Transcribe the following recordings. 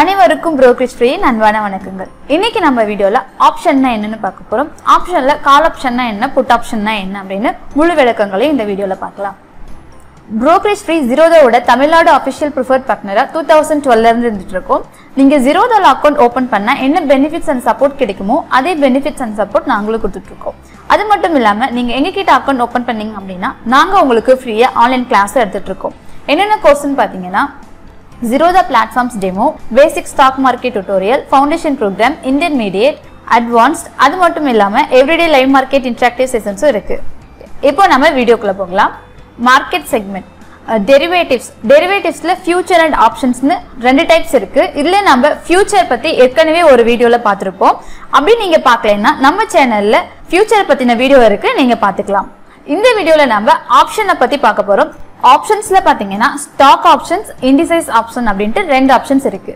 அனைவருக்கும் புரோக்கரேஜ் ஃப்ரீயின் அன்பான வணக்கங்கள். இன்னைக்கு நம்ம வீடியோல ஆப்ஷன்னா என்னன்னு பார்க்க போறோம். ஆப்ஷன்ல கால் ஆப்ஷன்னா என்ன புட் ஆப்ஷன்னா என்ன அப்படின்னு முழு விளக்கங்களையும் இந்த வீடியோல பார்க்கலாம். brokerage ஃப்ரீ ஜீரோதாவோட தமிழ்நாடு அஃபிஷியல் ப்ரிஃபர்ட் பார்ட்னரா டூ தௌசண்ட் டுவெல்ல இருந்து இருந்துட்டு இருக்கோம். நீங்க ஜீரோதால அக்கௌண்ட் ஓபன் பண்ணா என்ன பெனிஃபிட்ஸ் அண்ட் சப்போர்ட் கிடைக்குமோ அதே பெனிஃபிட்ஸ் அண்ட் சப்போர்ட் நாங்களும் கொடுத்துட்டு இருக்கோம். அது மட்டும் இல்லாம நீங்க எங்ககிட்ட அக்கௌண்ட் ஓபன் பண்ணீங்க அப்படின்னா நாங்க உங்களுக்கு ஃப்ரீயா ஆன்லைன் கிளாஸ் எடுத்துட்டு இருக்கோம். என்னென்ன கோர்ஸ்ன்னு பாத்தீங்கன்னா Zerodha Platforms Demo, Basic Stock Market Tutorial, Foundation Program, Intermediate, Advanced, அது மட்டும் இல்லாமல் எவ்ரிடே லைவ் மார்க்கெட் இன்ட்ராக்டிவ் செஷன்ஸும் இருக்குது இப்போ நம்ம வீடியோக்குள்ளே போகலாம். மார்க்கெட் செக்மெண்ட் டெரிவேட்டிவ்ஸ் டெரிவேட்டிவ்ஸில் ஃபியூச்சர் அண்ட் ஆப்ஷன்ஸ்னு ரெண்டு டைப்ஸ் இருக்குது இதில் நம்ம ஃபியூச்சர் பற்றி ஏற்கனவே ஒரு வீடியோவில் பார்த்துருப்போம். அப்படி நீங்கள் பார்க்கலைன்னா நம்ம சேனலில் ஃபியூச்சர் பற்றின வீடியோ இருக்குது நீங்கள் பார்த்துக்கலாம். இந்த வீடியோவில் நம்ம ஆப்ஷனை பற்றி பார்க்க போகிறோம் ஆப்ஷன்ஸில் பார்த்தீங்கன்னா ஸ்டாக் ஆப்ஷன்ஸ் இண்டிசைஸ் ஆப்ஷன் அப்படின்ட்டு ரெண்டு ஆப்ஷன்ஸ் இருக்கு.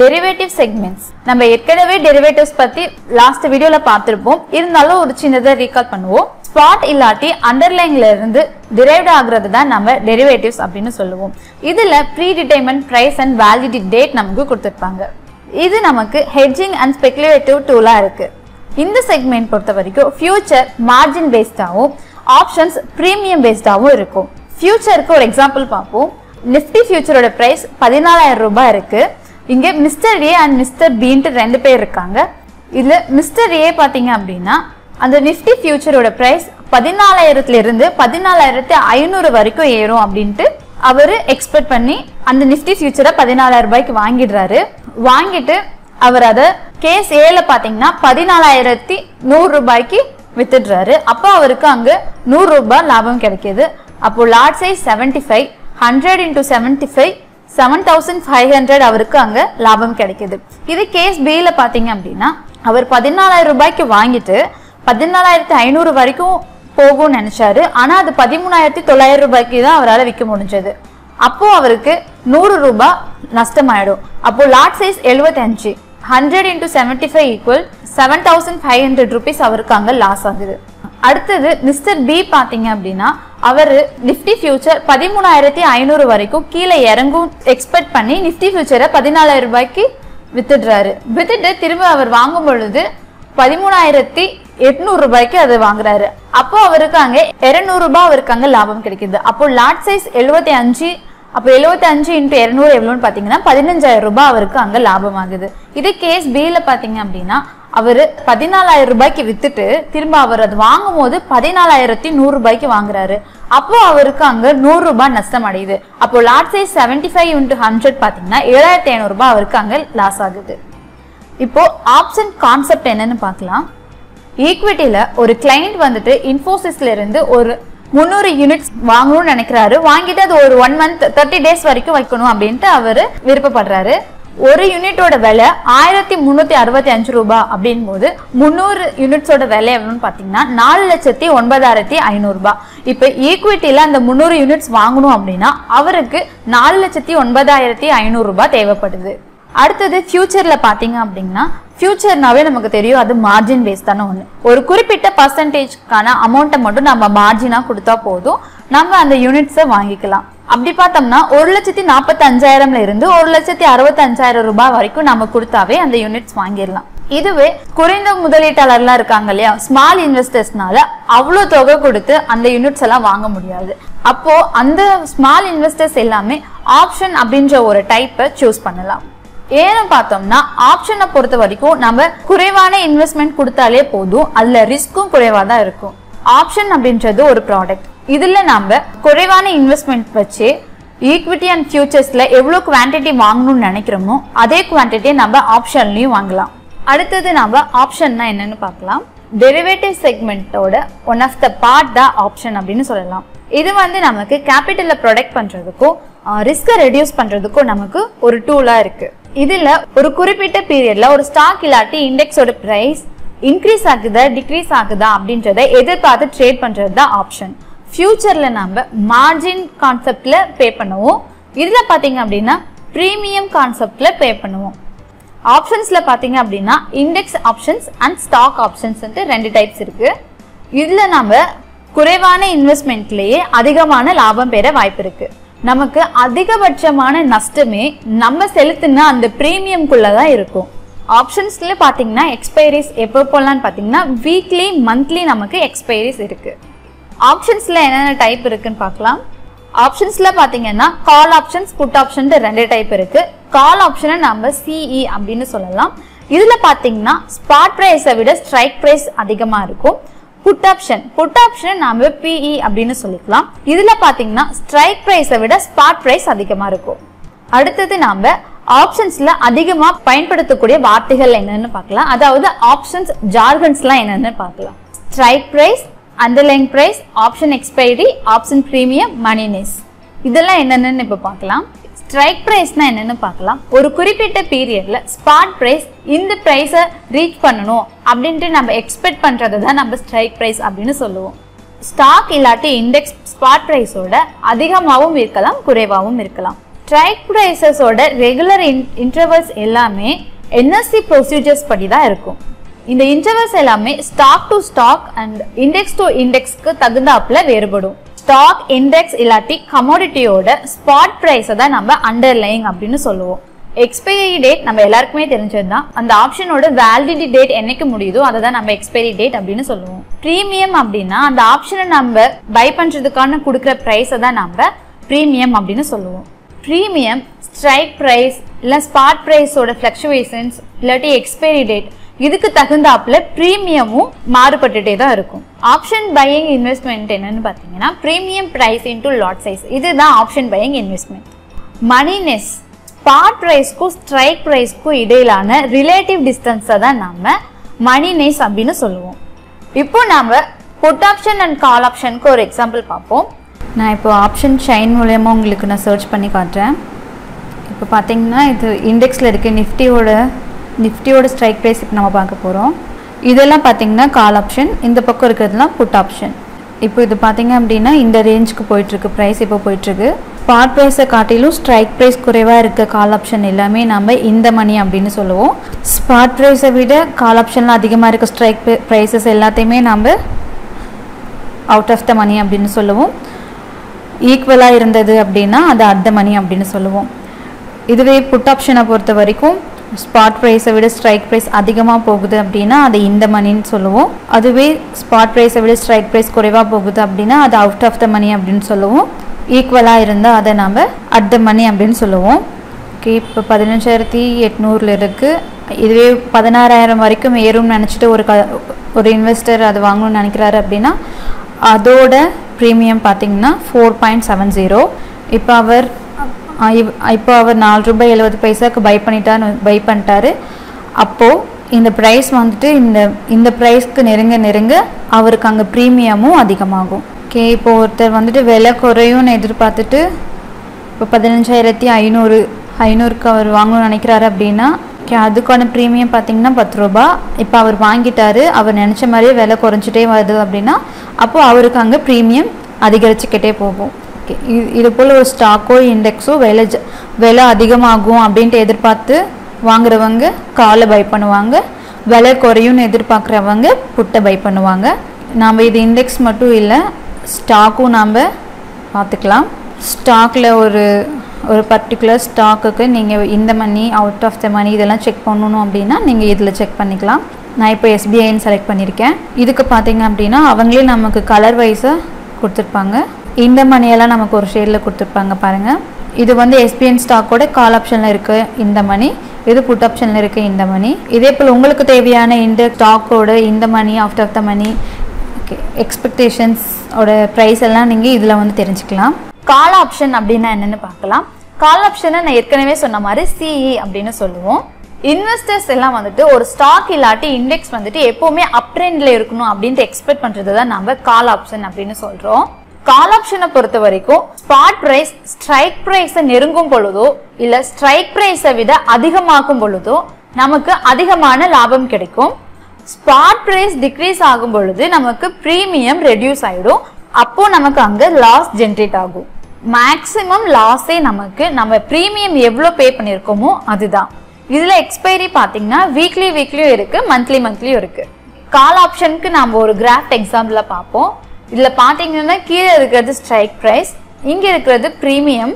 டெரிவேட்டிவ் செக்மெண்ட்ஸ் நம்ம ஏற்கனவே டெரிவேட்டிவ்ஸ் பத்தி லாஸ்ட் வீடியோல பார்த்துருப்போம். இருந்தாலும் ஒரு சின்னதை ரீகால் பண்ணுவோம். ஸ்பாட் இல்லாட்டி அண்டர்லைன்ல இருந்து டிரைவ்ட் ஆகுறது தான் நம்ம டெரிவேட்டிவ்ஸ் அப்படின்னு சொல்லுவோம். இதுல predetermined price and validity date நமக்கு கொடுத்துருப்பாங்க. இது நமக்கு ஹெட்ஜிங் அண்ட் ஸ்பெகுலேட்டிவ் டூலா இருக்கு. இந்த செக்மெண்ட் பொறுத்த வரைக்கும் ஃபியூச்சர் மார்ஜின் பேஸ்டாகவும் ஆப்ஷன்ஸ் ப்ரீமியம் பேஸ்டாகவும் இருக்கும். ஃபியூச்சருக்கு ஒரு எக்ஸாம்பிள் பார்ப்போம். நிஃப்டி ஃபியூச்சரோட ப்ரைஸ் பதினாலாயிரம் ரூபாய் இருக்கு. இங்கே மிஸ்டர் ஏ அண்ட் மிஸ்டர் பீன்ட்டு ரெண்டு பேர் இருக்காங்க. இதில் மிஸ்டர் ஏ பார்த்தீங்க அப்படின்னா அந்த நிஃப்டி ஃபியூச்சரோட ப்ரைஸ் பதினாலாயிரத்துலேருந்து பதினாலாயிரத்து பதினாலாயிரத்தி ஐநூறு வரைக்கும் ஏறும் அப்படின்ட்டு அவர் எக்ஸ்பெக்ட் பண்ணி அந்த நிஃப்டி ஃபியூச்சரை பதினாலாயிரம் ரூபாய்க்கு வாங்கிடுறாரு. வாங்கிட்டு அவர் அதை கேஸ் ஏல பார்த்தீங்கன்னா பதினாலாயிரத்தி நூறு ரூபாய்க்கு வித்துடுறாரு. அப்போ அவருக்கு அங்கே நூறு ரூபாய் லாபம் கிடைக்கிது. அப்போ lot size seventy five hundred into seventy five seven thousand five hundred அவருக்கு அங்கே லாபம் கிடைக்குது. இது கேஸ் பியில் பார்த்தீங்க அப்படின்னா அவர் பதினாலாயிரம் ரூபாய்க்கு வாங்கிட்டு பதினாலாயிரத்து ஐநூறு வரைக்கும் போகும்னு நினச்சாரு. ஆனால் அது பதிமூணாயிரத்தி தொள்ளாயிரம் ரூபாய்க்கு தான் அவரால் விற்க முடிஞ்சது. அப்போ அவருக்கு நூறு ரூபாய் நஷ்டமாயிடும். அப்போ லாட் சைஸ் எழுபத்தஞ்சு hundred into seventy five equal seven thousand five hundred rupees அவருக்கு அங்கே லாஸ் ஆகுது. அடுத்தது மிஸ்டர் பி பார்த்தீங்க அப்படின்னா அவர் நிஃப்டி ஃபியூச்சர் பதிமூணாயிரத்தி ஐநூறு வரைக்கும் கீழே இறங்கும் எக்ஸ்பெக்ட் பண்ணி நிஃப்டி ஃபியூச்சரை பதினாலாயிரம் ரூபாய்க்கு வித்துடுறாரு. வித்துட்டு திரும்ப அவர் வாங்கும் பொழுது பதிமூணாயிரத்தி எட்நூறு ரூபாய்க்கு அதை வாங்குறாரு. அப்போ அவருக்கு அங்கே இரநூறு ரூபாய் அவருக்கு அங்கே லாபம் கிடைக்குது. அப்போ லாட் சைஸ் எழுபத்தி அஞ்சு அப்போ எழுபத்தி அஞ்சு இன்ட்டு இரநூறு எவ்வளோன்னு பார்த்தீங்கன்னா பதினஞ்சாயிரம் ரூபாய் அவருக்கு அங்கே லாபம் ஆகுது. இது கேஸ் பியில் பார்த்தீங்க அப்படின்னா அவர் பதினாலாயிரம் ரூபாய்க்கு வித்துட்டு திரும்ப அவர் அது வாங்கும் போது பதினாலாயிரத்தி நூறு ரூபாய்க்கு வாங்குறாரு. அப்போ அவருக்கு அங்க நூறு ரூபாய் நஷ்டம் அடையுது. அப்போ lot size seventy five into hundred பார்த்தீங்கன்னா ஏழாயிரத்தி ஐநூறு ரூபாய் அவருக்கு அங்க லாஸ் ஆகுது. இப்போ ஆப்ஷன் கான்செப்ட் என்னன்னு பார்க்கலாம். ஈக்விட்டியில ஒரு கிளைண்ட் வந்துட்டு இன்ஃபோசிஸ்ல இருந்து ஒரு முந்நூறு யூனிட்ஸ் வாங்கணும்னு நினைக்கிறாரு. வாங்கிட்டு அது ஒரு ஒன் மந்த் தேர்ட்டி டேஸ் வரைக்கும் வைக்கணும் அப்படின்ட்டு அவர் விருப்பப்படுறாரு. ஒரு யூனிட்டோட விலை ஆயிரத்தி முந்நூற்றி அறுபத்தி அஞ்சு ரூபாய் அப்படின் போது முந்நூறு யூனிட்ஸோட விலை எவ்வளோன்னு பார்த்தீங்கன்னா நாலு லட்சத்தி ஒன்பதாயிரத்தி ஐநூறுபா இப்போ ஈக்விட்டியில அந்த முந்நூறு யூனிட்ஸ் வாங்கணும் அப்படின்னா அவருக்கு நாலு லட்சத்தி ஒன்பதாயிரத்தி ஐநூறு ரூபாய் தேவைப்படுது. அடுத்தது ஃபியூச்சர்ல பாத்தீங்க அப்படின்னா ஃபியூச்சர்னாவே நமக்கு தெரியும் அது மார்ஜின் பேஸ் தானே ஒன்று ஒரு குறிப்பிட்ட பர்சன்டேஜ்க்கான அமௌண்ட்டை மட்டும் நம்ம மார்ஜினாக கொடுத்தா போதும். நம்ம அந்த யூனிட்ஸை வாங்கிக்கலாம். அப்படி பார்த்தோம்னா ஒரு லட்சத்தி நாற்பத்தி அஞ்சாயிரம்ல இருந்து ஒரு லட்சத்தி அறுபத்தி அஞ்சாயிரம் ரூபாய் வரைக்கும் நம்ம கொடுத்தாவே அந்த யூனிட்ஸ் வாங்கிடலாம். இதுவே குறைந்த முதலீட்டாளர்லாம் இருக்காங்க இல்லையா? ஸ்மால் இன்வெஸ்டர்ஸ்னால அவ்வளோ தொகை கொடுத்து அந்த யூனிட்ஸ் எல்லாம் வாங்க முடியாது. அப்போ அந்த ஸ்மால் இன்வெஸ்டர்ஸ் எல்லாமே ஆப்ஷன் அப்படின்ற ஒரு டைப்பை சூஸ் பண்ணலாம். ஏன்னு பார்த்தோம்னா ஆப்ஷனை பொறுத்த வரைக்கும் நம்ம குறைவான இன்வெஸ்ட்மெண்ட் கொடுத்தாலே போதும். அதுல ரிஸ்க்கும் குறைவாக தான் இருக்கும். ஆப்ஷன் அப்படின்றது ஒரு ப்ராடக்ட் இதில் நம்ம குறைவான இன்வெஸ்ட்மெண்ட் வச்சு ஈக்விட்டி அண்ட் ஃபியூச்சர்ஸில் எவ்வளோ குவான்டிட்டி வாங்கணும்னு நினைக்கிறோமோ அதே குவான்டிட்டியை நம்ம ஆப்ஷன்லையும் வாங்கலாம். அடுத்தது நம்ம ஆப்ஷன்னா என்னென்னு பார்க்கலாம். Derivative செக்மெண்ட்டோட one of the part the option அப்படின்னு சொல்லலாம். இது வந்து நமக்கு கேபிட்டலை ப்ரொடெக்ட் பண்ணுறதுக்கும் ரிஸ்கை ரெடியூஸ் பண்ணுறதுக்கும் நமக்கு ஒரு டூலாக இருக்குது இதில் ஒரு குறிப்பிட்ட பீரியடில் ஒரு ஸ்டாக் இல்லாட்டி இண்டெக்ஸோட ப்ரைஸ் இன்க்ரீஸ் ஆகுதா டிக்ரீஸ் ஆகுதா அப்படின்றத எதிர்பார்த்து ட்ரேட் பண்ணுறது தான் ஆப்ஷன் ஃப்யூச்சரில் நம்ம மார்ஜின் கான்செப்டில் பே பண்ணுவோம். இதில் பார்த்தீங்க அப்படின்னா ப்ரீமியம் கான்செப்டில் பே பண்ணுவோம். ஆப்ஷன்ஸில் பார்த்தீங்க அப்படின்னா index options and stock options ரெண்டு டைப்ஸ் இருக்குது இதில் நம்ம குறைவான இன்வெஸ்ட்மெண்ட்லேயே அதிகமான லாபம் பெற வாய்ப்பு இருக்குது நமக்கு அதிகபட்சமான நஷ்டமே நம்ம செலுத்தின அந்த ப்ரீமியம்குள்ளே தான் இருக்கும். ஆப்ஷன்ஸில் பார்த்தீங்கன்னா எக்ஸ்பைரிஸ் எப்போ போகலான்னு பார்த்தீங்கன்னா வீக்லி மந்த்லி நமக்கு எக்ஸ்பைரிஸ் இருக்குது ஆப்ஷன்ஸில் என்னென்ன டைப் இருக்குன்னு பார்க்கலாம். ஆப்ஷன்ஸில் பார்த்தீங்கன்னா கால் ஆப்ஷன்ஸ் புட் ஆப்ஷன் ரெண்டு டைப் இருக்குது கால் ஆப்ஷனை நம்ம சிஇ அப்படின்னு சொல்லலாம். இதில் பார்த்தீங்கன்னா ஸ்பாட் ப்ரைஸை விட ஸ்ட்ரைக் ப்ரைஸ் அதிகமாக இருக்கும். புட் ஆப்ஷன் புட் ஆப்ஷனை நாம பிஇ e அப்படின்னு சொல்லிக்கலாம். இதில் பார்த்தீங்கன்னா ஸ்ட்ரைக் ப்ரைஸை விட ஸ்பாட் ப்ரைஸ் அதிகமாக இருக்கும். அடுத்தது நாம ஆப்ஷன்ஸ்ல அதிகமா பயன்படுத்தக்கூடிய வார்த்தைகள் என்னன்னு பார்க்கலாம். அதாவது ஆப்ஷன்ஸ் ஜார்கன்ஸ்லாம் என்னன்னு பார்க்கலாம். Strike price underline price option expiry option premium moneyness இதெல்லாம் என்னென்னு இப்போ பார்க்கலாம். ஸ்ட்ரைக் ப்ரைஸ்னால் என்னென்னு பார்க்கலாம். ஒரு குறிப்பிட்ட பீரியடில் ஸ்பாட் ப்ரைஸ் இந்த ப்ரைஸை ரீச் பண்ணணும் அப்படின்ட்டு நம்ம எக்ஸ்பெக்ட் பண்ணுறது தான் நம்ம ஸ்ட்ரைக் ப்ரைஸ் அப்படின்னு சொல்லுவோம். ஸ்டாக் இல்லாட்டி இண்டெக்ஸ் ஸ்பாட் ப்ரைஸோட அதிகமாகவும் இருக்கலாம் குறைவாகவும் இருக்கலாம். ஸ்ட்ரைக் ப்ரைஸஸோட ரெகுலர் இன் இன்டர்வல்ஸ் எல்லாமே என்எஸ்சி ப்ரொசீஜர்ஸ் படி தான் இருக்கும். இந்த இன்டர்வல்ஸ் எல்லாமே stock to stock and index to இண்டெக்ஸ்க்கு தகுந்தாப்புல வேறுபடும். ஸ்டாக் இண்டெக்ஸ் இல்லாட்டி கமோடிட்டியோட ஸ்பாட் ப்ரைஸை தான் நம்ம அண்டர்லைங் அப்படின்னு சொல்லுவோம். எக்ஸ்பைரி டேட் நம்ம எல்லாருக்குமே தெரிஞ்சது தான் அந்த ஆப்ஷனோட வேலிடிட்டி டேட் என்னைக்கு முடியுதோ அதை தான் நம்ம எக்ஸ்பைரி டேட் அப்படின்னு சொல்லுவோம். ப்ரீமியம் அப்படின்னா அந்த ஆப்ஷனை நம்ம பை பண்ணுறதுக்கான கொடுக்குற ப்ரைஸை தான் நம்ம ப்ரீமியம் அப்படின்னு சொல்லுவோம். ப்ரீமியம் ஸ்ட்ரைக் ப்ரைஸ் இல்லை ஸ்பாட் ப்ரைஸோட ஃப்ளக்சுவேஷன்ஸ் இல்லாட்டி எக்ஸ்பைரி டேட் இதுக்கு தகுந்தாப்புல ப்ரீமியமும் மாறுபட்டுட்டே தான் இருக்கும். ஆப்ஷன் பையிங் இன்வெஸ்ட்மெண்ட் என்னன்னு பார்த்தீங்கன்னா premium price into lot size இதுதான் option buying investment moneyness spot ப்ரைஸ்க்கும் strike ப்ரைஸ்க்கும் இடையிலான ரிலேட்டிவ் டிஸ்டன்ஸை தான் நம்ம மணினேஸ் அப்படின்னு சொல்லுவோம். இப்போ நாம புட் ஆப்ஷன் அண்ட் கால் ஆப்ஷனுக்கு ஒரு எக்ஸாம்பிள் பார்ப்போம். நான் இப்போ ஆப்ஷன் ஷைன் மூலயமா உங்களுக்கு நான் சர்ச் பண்ணி காட்டுறேன். இப்போ பார்த்தீங்கன்னா இது இண்டெக்ஸில் இருக்க நிஃப்டியோட நிஃப்டியோட ஸ்ட்ரைக் ப்ரைஸ் இப்போ நம்ம பார்க்க போகிறோம் இதெல்லாம் பார்த்தீங்கன்னா கால் ஆப்ஷன் இந்த பக்கம் இருக்கிறதுலாம் புட் ஆப்ஷன் இப்போ இது பார்த்தீங்க அப்படின்னா இந்த ரேஞ்சுக்கு போயிட்டுருக்கு ப்ரைஸ் இப்போ போயிட்டுருக்கு. ஸ்பாட் ப்ரைஸை காட்டிலும் ஸ்ட்ரைக் ப்ரைஸ் குறைவாக இருக்க கால் ஆப்ஷன் எல்லாமே நம்ம இந்த மணி அப்படின்னு சொல்லுவோம். ஸ்பாட் ப்ரைஸை விட கால் ஆப்ஷன்லாம் அதிகமாக இருக்க ஸ்ட்ரைக் ப்ரைஸஸ் எல்லாத்தையுமே நம்ம அவுட் ஆஃப் த மணி அப்படின்னு சொல்லுவோம். ஈக்குவலாக இருந்தது அப்படின்னா அது அர்த்த மணி அப்படின்னு சொல்லுவோம். இதுவே புட் ஆப்ஷனை பொறுத்த வரைக்கும் ஸ்பாட் ப்ரைஸை விட ஸ்ட்ரைக் ப்ரைஸ் அதிகமாக போகுது அப்படின்னா அது இந்த மணின்னு சொல்லுவோம். அதுவே ஸ்பாட் ப்ரைஸை விட ஸ்ட்ரைக் ப்ரைஸ் குறைவாக போகுது அப்படின்னா அது அவுட் ஆஃப் த மணி அப்படின்னு சொல்லுவோம். ஈக்குவலாக இருந்தால் அதை நாம் அட் த மணி அப்படின்னு சொல்லுவோம். ஓகே இப்போ பதினஞ்சாயிரத்தி எட்நூறில் இருக்குது இதுவே பதினாறாயிரம் வரைக்கும் ஏறும்னு நினச்சிட்டு ஒரு க ஒரு இன்வெஸ்டர் அது வாங்கணும்னு நினைக்கிறாரு அப்படின்னா அதோட ப்ரீமியம் பார்த்தீங்கன்னா ஃபோர் பாயிண்ட் செவன் ஜீரோ இப்போ அவர் இப்போ அவர் நாலு ரூபாய் எழுபது பைசாவுக்கு பை பண்ணிட்டான்னு பை பண்ணிட்டாரு. அப்போது இந்த ப்ரைஸ் வந்துட்டு இந்த இந்த ப்ரைஸ்க்கு நெருங்க நெருங்க அவருக்கு அங்கே ப்ரீமியமும் அதிகமாகும். ஓகே இப்போ ஒருத்தர் வந்துட்டு விலை குறையும்னு எதிர்பார்த்துட்டு இப்போ பதினஞ்சாயிரத்தி ஐநூறு ஐநூறுக்கு அவர் வாங்கணும்னு நினைக்கிறாரு அப்படின்னா ஓகே அதுக்கான ப்ரீமியம் பார்த்தீங்கன்னா பத்து ரூபா. இப்போ அவர் வாங்கிட்டாரு அவர் நினச்ச மாதிரியே விலை குறைஞ்சிட்டே வருது அப்படின்னா அப்போது அவருக்கு அங்கே ப்ரீமியம் அதிகரிச்சுக்கிட்டே போகும். ஓகே இது இது போல் ஒரு ஸ்டாக்கோ இண்டெக்ஸோ விலை ஜ- விலை அதிகமாகும் அப்படின்ட்டு எதிர்பார்த்து வாங்குறவங்க காலை பை பண்ணுவாங்க. விலை குறையும்னு எதிர்பார்க்குறவங்க புட்டை பை பண்ணுவாங்க. நாம் இது இண்டெக்ஸ் மட்டும் இல்லை ஸ்டாக்கும் நாம் பார்த்துக்கலாம். ஸ்டாக்கில் ஒரு ஒரு பர்டிகுலர் ஸ்டாக்குக்கு நீங்கள் இந்த மணி அவுட் ஆஃப் த மணி இதெல்லாம் செக் பண்ணணும் அப்படின்னா நீங்கள் இதில் செக் பண்ணிக்கலாம். நான் இப்போ எஸ்பிஐன்னு செலக்ட் பண்ணியிருக்கேன். இதுக்கு பார்த்தீங்க அப்படின்னா அவங்களே நமக்கு கலர் வைஸாக கொடுத்துருப்பாங்க. இந்த மணியெல்லாம் நமக்கு ஒரு ஷேடில் கொடுத்துருப்பாங்க பாருங்கள் இது வந்து எஸ்பிஎன் ஸ்டாக்கோட கால் ஆப்ஷனில் இருக்குது இந்த மணி இது புட் ஆப்ஷனில் இருக்குது இந்த மணி. இதே போல் உங்களுக்கு தேவையான இந்த ஸ்டாக்கோட இந்த money after of the money okay expectations ஓட ப்ரைஸ் எல்லாம் நீங்கள் இதில் வந்து தெரிஞ்சுக்கலாம். கால் ஆப்ஷன் அப்படின்னா என்னென்னு பார்க்கலாம். கால் ஆப்ஷனை நான் ஏற்கனவே சொன்ன மாதிரி சிஇ அப்படின்னு சொல்லுவோம். இன்வெஸ்டர்ஸ் எல்லாம் வந்துட்டு ஒரு ஸ்டாக் இல்லாட்டி இண்டெக்ஸ் வந்துட்டு எப்போவுமே அப் இருக்கணும் அப்படின்ட்டு எக்ஸ்பெக்ட் பண்ணுறது தான் நம்ம கால் ஆப்ஷன் அப்படின்னு சொல்கிறோம் கால் ஆப்ஷனை பொறுத்த வரைக்கும் ஸ்பாட் பிரைஸ் ஸ்ட்ரைக் பிரைஸை நெருங்கும் பொழுதோ இல்ல ஸ்ட்ரைக் பிரைஸை விட அதிகமாக்கும் பொழுதோ நமக்கு அதிகமான லாபம் கிடைக்கும். ஸ்பாட் பிரைஸ் டிக்ரீஸ் ஆகும் பொழுது நமக்கு ப்ரீமியம் ரெடியூஸ் ஆயிடும். அப்போ நமக்கு அங்க லாஸ் ஜென்ரேட் ஆகும். மேக்ஸிமம் லாஸே நமக்கு நம்ம ப்ரீமியம் எவ்வளோ பே பண்ணியிருக்கோமோ அதுதான். இதுல எக்ஸ்பைரி பாத்தீங்கன்னா வீக்லி வீக்லியும் இருக்கு மந்த்லி மந்த்லியும் இருக்கு. கால் ஆப்ஷனுக்கு நாம் ஒரு கிராஃப்ட் எக்ஸாம்பிள பார்ப்போம். இதில் பார்த்தீங்கன்னா கீழே இருக்கிறது ஸ்ட்ரைக் ப்ரைஸ் இங்கே இருக்கிறது ப்ரீமியம்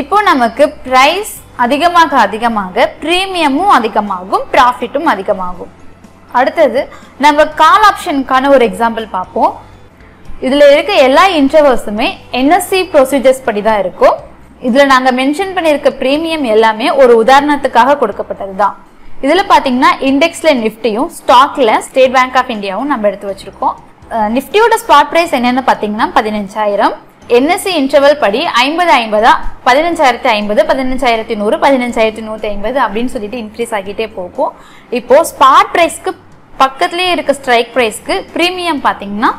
இப்போ நமக்கு ப்ரைஸ் அதிகமாக அதிகமாக ப்ரீமியமும் அதிகமாகும் ப்ராஃபிட்டும் அதிகமாகும். அடுத்தது நம்ம கால் ஆப்ஷனுக்கான ஒரு எக்ஸாம்பிள் பார்ப்போம். இதில் இருக்க எல்லா இன்டர்வல்ஸுமே என்எஸ்சி ப்ரொசீஜர்ஸ் படி தான் இருக்கும் இதில் நாங்கள் மென்ஷன் பண்ணியிருக்க ப்ரீமியம் எல்லாமே ஒரு உதாரணத்துக்காக கொடுக்கப்பட்டது தான் இதில் பார்த்தீங்கன்னா இண்டெக்ஸில் நிஃப்டியும் ஸ்டாக்கில் ஸ்டேட் பேங்க் ஆஃப் இந்தியாவும் நம்ம எடுத்து வச்சுருக்கோம். நிஃப்டியோட ஸ்பாட் பிரைஸ் என்னென்னு பார்த்தீங்கன்னா பதினஞ்சாயிரம். என்எஸ்சி இன்டர்வல் படி ஐம்பது ஐம்பதா? பதினஞ்சாயிரத்தி ஐம்பது பதினஞ்சாயிரத்தி நூறு பதினஞ்சாயிரத்தி நூற்றி ஐம்பது அப்படின்னு சொல்லிட்டு இன்க்ரீஸ் ஆகிட்டே போகும். இப்போது ஸ்பாட் ப்ரைஸ்க்கு பக்கத்துலேயே இருக்க ஸ்ட்ரைக் ப்ரைஸ்க்கு ப்ரீமியம் பார்த்தீங்கன்னா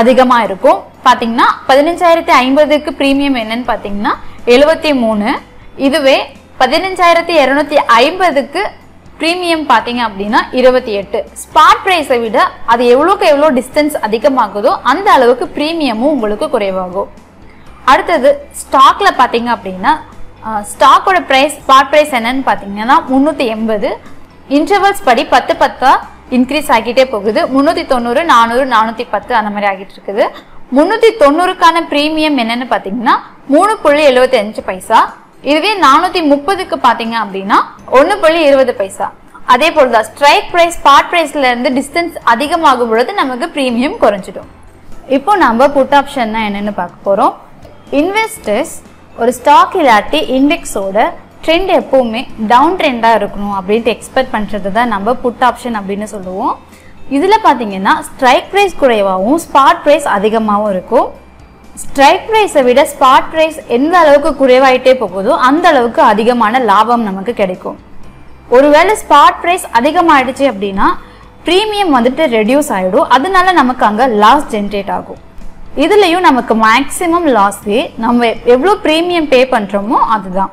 அதிகமாக இருக்கும். பார்த்தீங்கன்னா பதினஞ்சாயிரத்தி ஐம்பதுக்கு ப்ரீமியம் என்னன்னு பார்த்தீங்கன்னா எழுபத்தி மூணு. இதுவே பதினஞ்சாயிரத்தி இரநூத்தி ஐம்பதுக்கு ப்ரீமியம் பார்த்தீங்க அப்படின்னா இருபத்தி எட்டு. ஸ்பாட் ப்ரைஸை விட அது எவ்வளோக்கு எவ்வளோ டிஸ்டன்ஸ் அதிகமாகுதோ அந்த அளவுக்கு ப்ரீமியமும் உங்களுக்கு குறைவாகும். அடுத்தது ஸ்டாக்ல பார்த்தீங்க அப்படின்னா ஸ்டாக்கோட ப்ரைஸ் ஸ்பாட் ப்ரைஸ் என்னன்னு பார்த்தீங்கன்னா முந்நூற்றி எண்பது. இன்டர்வல்ஸ் படி பத்து பத்தா இன்க்ரீஸ் ஆகிட்டே போகுது. முந்நூற்றி தொண்ணூறு நானூறு நானூற்றி பத்து அந்த மாதிரி ஆகிட்டு இருக்குது. முந்நூற்றி தொண்ணூறுக்கான ப்ரீமியம் என்னன்னு பார்த்தீங்கன்னா மூணு புள்ளி எழுபத்தி அஞ்சு பைசா. இதுவே நானூற்றி முப்பதுக்கு பார்த்தீங்க அப்படின்னா ஒன்று புள்ளி இருபது பைசா. அதே போல் தான் ஸ்ட்ரைக் ப்ரைஸ் ஸ்பாட் ப்ரைஸ்லேருந்து டிஸ்டன்ஸ் அதிகமாகும் பொழுது நமக்கு ப்ரீமியம் குறைஞ்சிடும். இப்போ நம்ம புட் ஆப்ஷன்னா என்னன்னு பார்க்க போறோம். இன்வெஸ்டர்ஸ் ஒரு ஸ்டாக் இல்லாட்டி இண்டெக்ஸோட ட்ரெண்ட் எப்பவுமே டவுன் ட்ரெண்டாக இருக்கணும் அப்படின்ட்டு எக்ஸ்பெக்ட் பண்ணுறது தான் நம்ம புட் ஆப்ஷன் அப்படின்னு சொல்லுவோம். இதில் பார்த்தீங்கன்னா ஸ்ட்ரைக் ப்ரைஸ் குறைவாகவும் ஸ்பாட் ப்ரைஸ் அதிகமாகவும் இருக்கும். ஸ்ட்ரைக் ப்ரைஸை விட ஸ்பாட் ப்ரைஸ் எந்த அளவுக்கு குறைவாயிட்டே போகுதோ அந்த அளவுக்கு அதிகமான லாபம் நமக்கு கிடைக்கும். ஒருவேளை ஸ்பாட் ப்ரைஸ் அதிகமாகிடுச்சு அப்படின்னா ப்ரீமியம் வந்துட்டு ரெடியூஸ் ஆகிடும் அதனால நமக்கு அங்கே லாஸ் ஜென்ரேட் ஆகும். இதுலேயும் நமக்கு மேக்ஸிமம் லாஸே நம்ம எவ்வளோ ப்ரீமியம் பே பண்ணுறோமோ அதுதான்.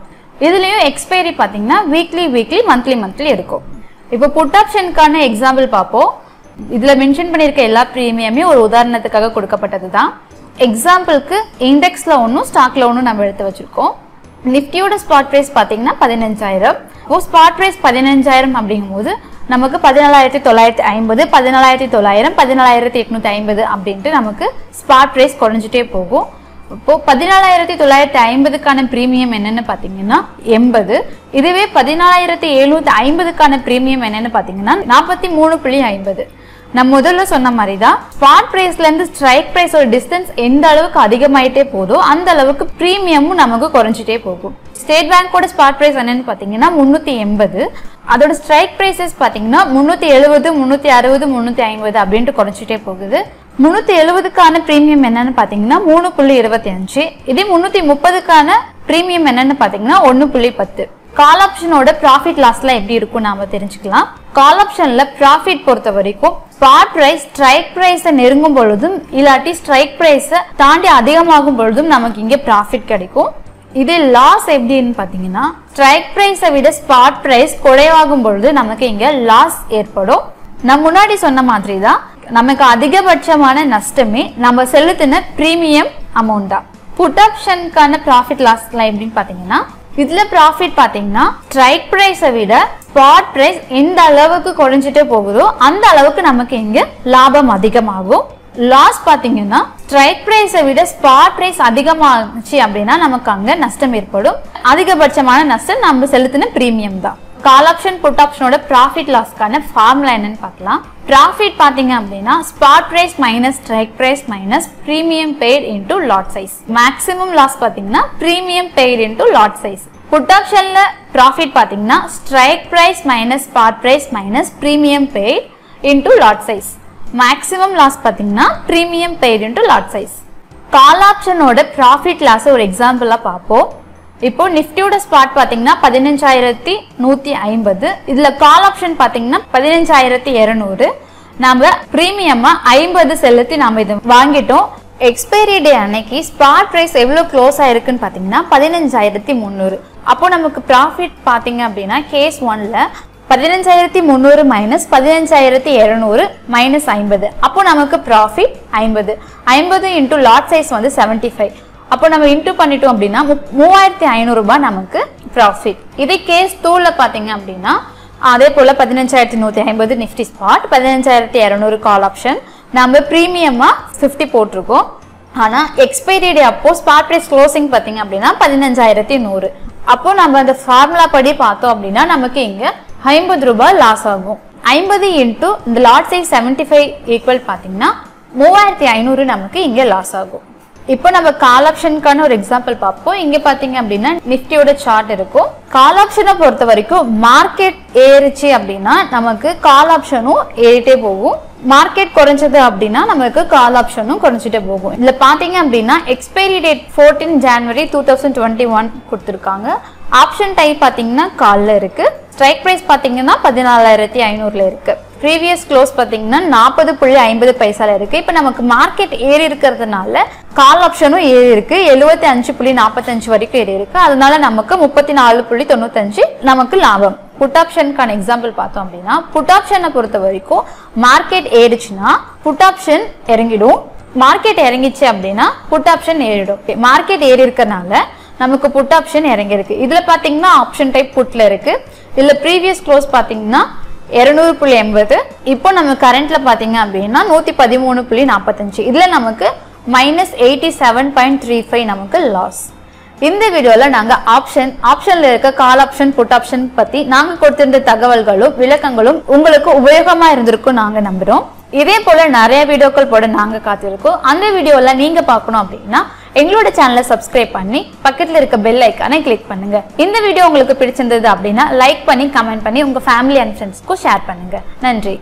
இதுலேயும் எக்ஸ்பைரி பார்த்தீங்கன்னா வீக்லி வீக்லி மந்த்லி மந்த்லி இருக்கும். இப்போ புட் ஆப்ஷனுக்கான எக்ஸாம்பிள் பார்ப்போம். இதில் மென்ஷன் பண்ணியிருக்க எல்லா ப்ரீமியமே ஒரு உதாரணத்துக்காக கொடுக்கப்பட்டது தான் எக்ஸாம்பிளுக்கு இண்டெக்ஸில் ஒன்றும் ஸ்டாக்ல ஒன்றும் நம்ம எடுத்து வச்சிருக்கோம். நிஃப்டியோட ஸ்பாட் ப்ரைஸ் பார்த்தீங்கன்னா பதினஞ்சாயிரம். இப்போ ஸ்பாட் ப்ரைஸ் பதினஞ்சாயிரம் அப்படிங்கும்போது நமக்கு பதினாலாயிரத்தி தொள்ளாயிரத்தி ஐம்பது பதினாலாயிரத்தி தொள்ளாயிரம் பதினாலாயிரத்தி எட்நூத்தி ஐம்பது அப்படின்ட்டு நமக்கு ஸ்பாட் ப்ரைஸ் குறைஞ்சிட்டே போகும். இப்போ பதினாலாயிரத்தி தொள்ளாயிரத்தி ஐம்பதுக்கான ப்ரீமியம் என்னன்னு பார்த்தீங்கன்னா எண்பது. இதுவே பதினாலாயிரத்தி எழுநூத்தி ஐம்பதுக்கான ப்ரீமியம் என்னன்னு பார்த்தீங்கன்னா நாற்பத்தி மூணு புள்ளி ஐம்பது. நம்ம முதல்ல சொன்ன மாதிரி தான் ஸ்பாட் பிரைஸ்ல இருந்து ஸ்ட்ரைக் ப்ரைஸோட டிஸ்டன்ஸ் எந்த அளவுக்கு அதிகமாயிட்டே போதோ அந்த அளவுக்கு ப்ரீமியமும் நமக்கு குறைஞ்சிட்டே போகும். ஸ்டேட் பேங்கோட ஸ்பாட் பிரைஸ் என்னன்னு பாத்தீங்கன்னா முன்னூத்தி எண்பது. அதோட ஸ்ட்ரைக் பிரைசஸ் பாத்தீங்கன்னா முன்னூத்தி எழுபது முன்னூத்தி அறுபது முன்னூத்தி ஐம்பது அப்படின்ட்டு குறைஞ்சிட்டே போகுது. முன்னூத்தி எழுபதுக்கான ப்ரீமியம் என்னன்னு பாத்தீங்கன்னா மூணு புள்ளி இருபத்தி அஞ்சு. இதே முன்னூத்தி முப்பதுக்கான ப்ரீமியம் என்னன்னு பாத்தீங்கன்னா ஒன்னு புள்ளி பத்து. கால் ஆப்ஷனோட ப்ராஃபிட் லாஸ்லாம் எப்படி இருக்கும் நாம தெரிஞ்சுக்கலாம். கால் ஆப்ஷன்ல ப்ராஃபிட் பொறுத்த வரைக்கும் ஸ்பாட் பிரைஸ் ஸ்ட்ரைக் பிரைஸை நெருங்கும் பொழுதும் இல்லாட்டி ஸ்ட்ரைக் பிரைஸை தாண்டி அதிகமாகும் பொழுதும் நமக்கு இங்கே ப்ராஃபிட் கிடைக்கும். இதே லாஸ் எப்படின்னு பார்த்தீங்கன்னா ஸ்ட்ரைக் பிரைஸை விட ஸ்பாட் பிரைஸ் குறைவாகும் பொழுது நமக்கு இங்கே லாஸ் ஏற்படும். நான் முன்னாடி சொன்ன மாதிரி தான் நமக்கு அதிகபட்சமான நஷ்டமே நம்ம செலுத்தின ப்ரீமியம் அமௌண்ட் தான். புட் ஆப்ஷனுக்கான ப்ராஃபிட் லாஸ்லாம் எப்படின்னு பார்த்தீங்கன்னா இதுல ப்ராஃபிட் பாத்தீங்கன்னா ஸ்ட்ரைக் ப்ரைஸை விட ஸ்பாட் பிரைஸ் எந்த அளவுக்கு குறைஞ்சிட்டே போகுதோ அந்த அளவுக்கு நமக்கு இங்க லாபம் அதிகமாகும். லாஸ் பாத்தீங்கன்னா ஸ்ட்ரைக் ப்ரைஸை விட ஸ்பாட் பிரைஸ் அதிகமாச்சு அப்படின்னா நமக்கு அங்க நஷ்டம் ஏற்படும். அதிகபட்சமான நஷ்டம் நம்ம செலுத்தின பிரீமியம் தான். கால் ஆப்ஷன் புட் ஆப்ஷனோட ப்ராஃபிட் லாஸ்க்கான ஃபார்முலா என்னன்னு பார்க்கலாம். ப்ராஃபிட் பார்த்தீங்க அப்படின்னா spot price minus strike price minus premium paid into lot size maximum loss பார்த்தீங்கன்னா premium paid into lot size put ஆப்ஷனில் ப்ராஃபிட் பார்த்தீங்கன்னா strike price minus spot price minus premium paid into lot size maximum loss பார்த்தீங்கன்னா premium paid into lot size call ஆப்ஷனோட profit லாஸை ஒரு எக்ஸாம்பிளாக பார்ப்போம். இப்போ நிஃப்டியோட ஸ்பாட் பாத்தீங்கன்னா பதினஞ்சாயிரத்தி நூத்தி ஐம்பது. இதுல கால் ஆப்ஷன் பாத்தீங்கன்னா பதினஞ்சாயிரத்தி இருநூறு. நாம பிரீமியமா ஐம்பது செலுத்தி நாம இது வாங்கிட்டோம். எக்ஸ்பைரி டே அன்னைக்கு ஸ்பாட் பிரைஸ் எவ்வளவு க்ளோஸ் ஆயிருக்குன்னு பாத்தீங்கன்னா பதினஞ்சாயிரத்தி முந்நூறு. அப்போ நமக்கு ப்ராஃபிட் பாத்தீங்க அப்படின்னா கேஸ் ஒன்ல பதினஞ்சாயிரத்தி முந்நூறு மைனஸ் பதினஞ்சாயிரத்தி இருநூறு மைனஸ் ஐம்பது. அப்போ நமக்கு ப்ராஃபிட் ஐம்பது. ஐம்பது இன்டூ லாட் சைஸ் வந்து செவன்டி ஃபைவ் அப்போ நம்ம இன்டூ பண்ணிட்டோம் அப்படின்னா மூவாயிரத்தி ஐநூறுரூபா நமக்கு ப்ராஃபிட் இதே கேஸ் டூல பார்த்தீங்க அப்படின்னா அதே போல் பதினஞ்சாயிரத்தி நூற்றி ஐம்பது நிஃப்டி ஸ்பாட் பதினஞ்சாயிரத்தி இரநூறு கால் ஆப்ஷன் நம்ம ப்ரீமியமாக ஃபிஃப்டி போட்டிருக்கோம். ஆனால் எக்ஸ்பைரி டே அப்போ ஸ்பாட் ப்ரைஸ் க்ளோசிங் பார்த்தீங்க அப்படின்னா பதினஞ்சாயிரத்தி நூறு. அப்போ நம்ம அந்த ஃபார்முலா படி பார்த்தோம் அப்படின்னா நமக்கு இங்கே ஐம்பது ரூபாய் லாஸ் ஆகும். ஐம்பது இன்ட்டு இந்த lot size seventy five equal பார்த்தீங்கன்னா மூவாயிரத்தி ஐநூறு நமக்கு இங்கே லாஸ் ஆகும். இப்போ நம்ம கால் ஆப்ஷனுக்கான ஒரு எக்ஸாம்பிள் பார்ப்போம். இங்க பாத்தீங்க அப்படின்னா நிஃப்டியோட சார்ட் இருக்கும். கால் ஆப்ஷனை பொறுத்த வரைக்கும் மார்க்கெட் ஏறுச்சு அப்படின்னா நமக்கு கால் ஆப்ஷனும் ஏறிட்டே போகும். மார்க்கெட் குறைஞ்சது அப்படின்னா நமக்கு கால் ஆப்ஷனும் குறைஞ்சிட்டே போகும். இதுல பாத்தீங்க அப்படின்னா expiry date fourteen January two thousand twenty one கொடுத்துருக்காங்க ஆப்ஷன் டைப் பாத்தீங்கன்னா காலில் இருக்கு. ஸ்ட்ரைக் பிரைஸ் பாத்தீங்கன்னா பதினாலாயிரத்தி ஐநூறுல இருக்கு. ப்ரீவியஸ் க்ளோஸ் பார்த்தீங்கன்னா நாற்பது புள்ளி ஐம்பது பைசால இருக்கு. இப்போ நமக்கு மார்க்கெட் ஏறி இருக்கிறதுனால கால் ஆப்ஷனும் ஏறி இருக்கு. எழுபத்தி அஞ்சு புள்ளி நாற்பத்தஞ்சு வரைக்கும் ஏறி இருக்கு. அதனால நமக்கு முப்பத்தி நாலு புள்ளி தொண்ணூத்தஞ்சு நமக்கு லாபம். புட் ஆப்ஷனுக்கான எக்ஸாம்பிள் பார்த்தோம் அப்படின்னா புட் ஆப்ஷனை பொறுத்த வரைக்கும் மார்க்கெட் ஏறிச்சுன்னா புட் ஆப்ஷன் இறங்கிடும். மார்க்கெட் இறங்கிச்சு அப்படின்னா புட் ஆப்ஷன் ஏறிடும். மார்க்கெட் ஏறி இருக்கிறனால நமக்கு புட் ஆப்ஷன் இறங்கியிருக்கு. இதுல பாத்தீங்கன்னா ஆப்ஷன் டைப் புட்ல இருக்கு. இதுல ப்ரீவியஸ் க்ளோஸ் பாத்தீங்கன்னா இருநூறு புள்ளி எண்பது. இப்போ நம்ம கரண்ட்ல பாத்தீங்க அப்படின்னா நூத்தி பதிமூணு புள்ளி நாற்பத்தஞ்சு இதுல நமக்கு minus eighty seven point three five நமக்கு லாஸ் இந்த வீடியோல நாங்க ஆப்ஷன் ஆப்ஷன்ல இருக்க கால் ஆப்ஷன் புட் ஆப்ஷன் பத்தி நாங்க கொடுத்திருந்த தகவல்களும் விளக்கங்களும் உங்களுக்கு உபயோகமா இருந்திருக்கும் நாங்க நம்புறோம். இதே போல நிறைய வீடியோக்கள் போட நாங்க காத்திருக்கோம். அந்த வீடியோல நீங்க பார்க்கணும் அப்படின்னா எங்களோட சேனலை சப்ஸ்கிரைப் பண்ணி பக்கத்தில் இருக்க பெல் ஐக்கானை கிளிக் பண்ணுங்க. இந்த வீடியோ உங்களுக்கு பிடிச்சிருந்தது அப்படின்னா லைக் பண்ணி கமெண்ட் பண்ணி உங்க ஃபேமிலி அண்ட் ஃப்ரெண்ட்ஸ்க்கும் ஷேர் பண்ணுங்க. நன்றி.